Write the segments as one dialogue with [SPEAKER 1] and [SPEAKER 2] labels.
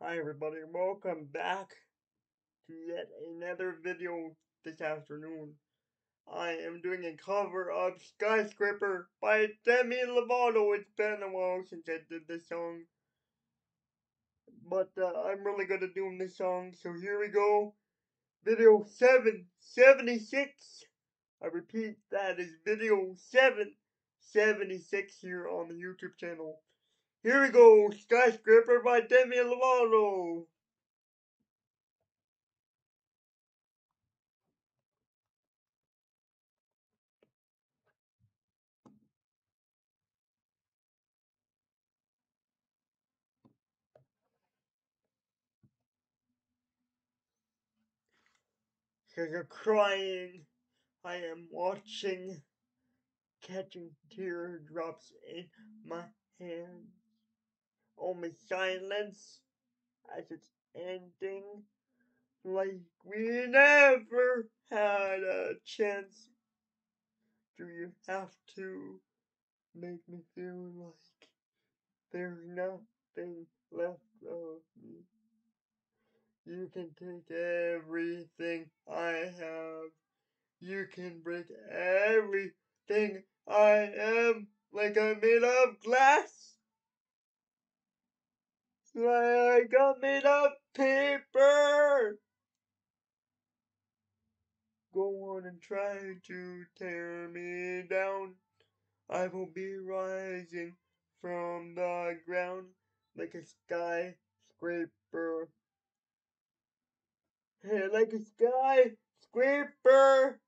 [SPEAKER 1] Hi everybody, welcome back to yet another video this afternoon. I am doing a cover of Skyscraper by Demi Lovato. It's been a while since I did this song. But uh, I'm really good at doing this song, so here we go. Video 776. I repeat, that is video 776 here on the YouTube channel. Here we go, Skyscraper by Demi Lovato. Cause you're crying. I am watching, catching teardrops in my hands. Oh, Only silence as it's ending. Like we never had a chance. Do you have to make me feel like there's nothing left of me? You can take everything I have. You can break everything I am like I'm made of glass. Like I'm made of paper. Go on and try to tear me down. I will be rising from the ground like a skyscraper. Hey, like a skyscraper.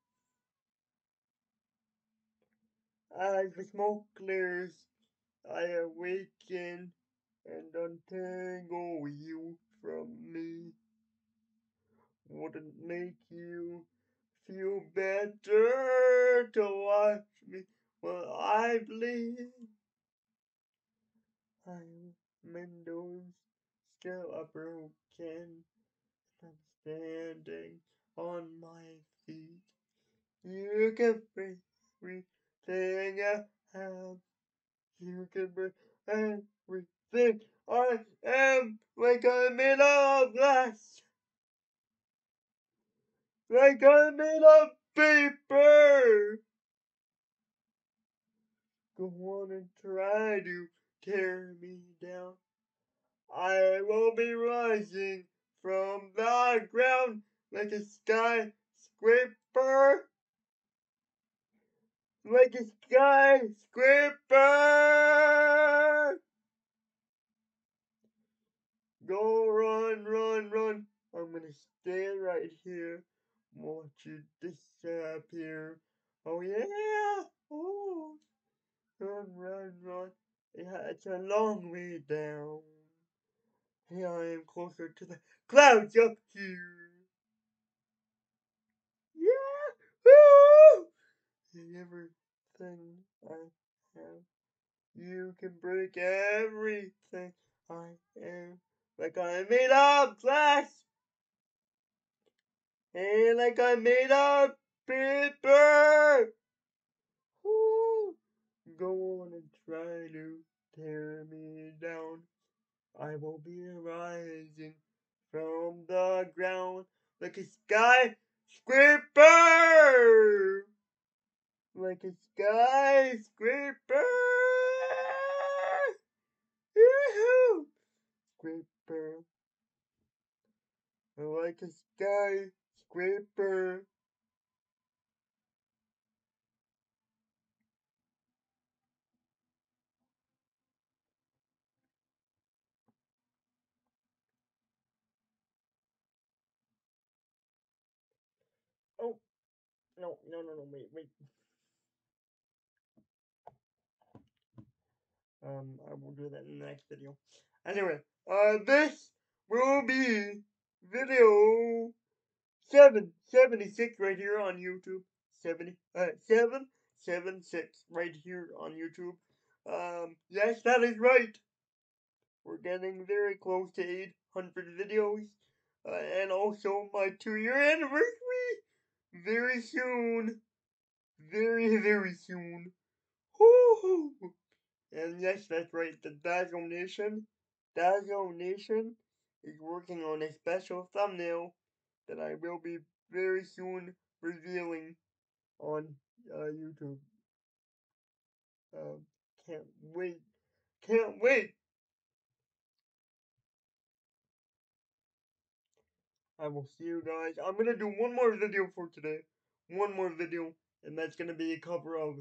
[SPEAKER 1] As the smoke clears, I awaken untangle you from me. Wouldn't make you feel better to watch me while I bleed. My windows still are broken. I'm standing on my feet. You can bring everything I have. You can bring I am like made of glass. Like made of paper. Go on and try to tear me down. I will be rising from the ground like a skyscraper. Like a skyscraper. Go run, run, run. I'm gonna stay right here. Watch you disappear. Oh yeah. Oh. Run, run, run. Yeah, it's a long way down. Here I am closer to the clouds up here. Yeah! Woo! Everything I have. You can break everything I am. Like I'm made of glass. And like I'm made of paper. Woo! Go on and try to tear me down. I will be rising from the ground like a skyscraper. Like a skyscraper. Yahoo! Scraper. Like a skyscraper. Oh, no, no, no, no, wait, wait. Um, I will do that in the next video. Anyway, uh, this will be video 776 right here on YouTube. 70, uh, 776 right here on YouTube. Um, yes, that is right. We're getting very close to 800 videos. Uh, and also my two year anniversary very soon. Very, very soon. Woo-hoo. And yes, that's right, the Dazzle Nation. Dazzle Nation is working on a special thumbnail that I will be very soon revealing on uh, YouTube. Uh, can't wait. Can't wait. I will see you guys. I'm gonna do one more video for today. One more video, and that's gonna be a cover of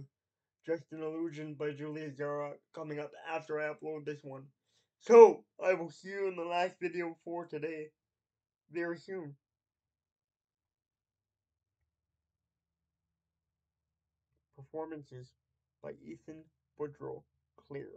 [SPEAKER 1] Just an Illusion by Julia Zara coming up after I upload this one. So, I will see you in the last video for today very soon. Performances by Ethan Boudreau Clear.